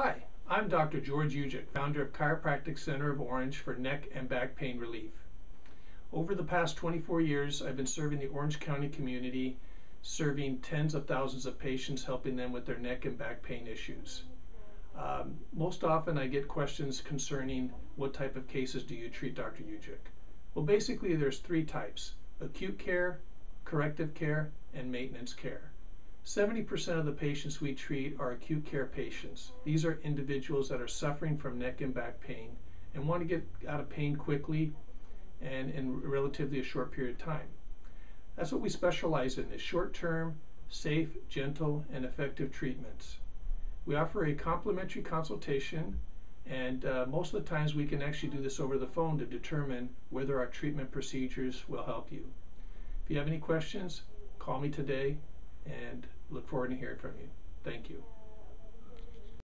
Hi, I'm Dr. George Ujkic, founder of Chiropractic Center of Orange for neck and back pain relief. Over the past 24 years, I've been serving the Orange County community, serving tens of thousands of patients, helping them with their neck and back pain issues. Um, most often I get questions concerning what type of cases do you treat, Dr. Ujkic? Well, basically there's three types, acute care, corrective care, and maintenance care. 70% of the patients we treat are acute care patients. These are individuals that are suffering from neck and back pain and want to get out of pain quickly and in relatively a short period of time. That's what we specialize in is short-term, safe, gentle, and effective treatments. We offer a complimentary consultation and uh, most of the times we can actually do this over the phone to determine whether our treatment procedures will help you. If you have any questions, call me today and look forward to hearing from you. Thank you.